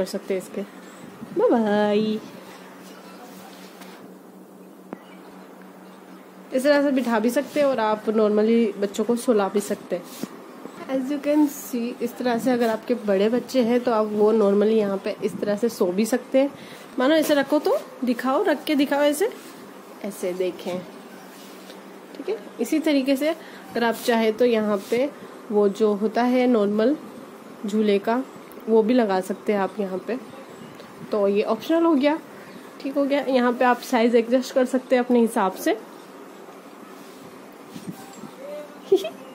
कर सकते हैं इसके। बाय बाय इस तरह से बिठा भी सकते हैं और आप नॉर्मली बच्चों को सुला भी सकते हैं। एज यू कैन सी इस तरह से अगर आपके बड़े बच्चे हैं तो आप वो नॉर्मली यहाँ पे इस तरह से सो भी सकते हैं। मानो ऐसे रखो तो दिखाओ, रख के दिखाओ ऐसे। ऐसे देखें। ठीक है? इसी तरीके से अगर आप चाहे तो यहाँ पे वो जो होता है नॉर्मल झूले का वो भी लगा सकते हैं आप यहाँ पे। तो ये ऑप्शनल हो गया। ठीक हो गया। यहाँ पे आप साइज़ एडजस्ट कर सकते हैं अपने हिसाब से।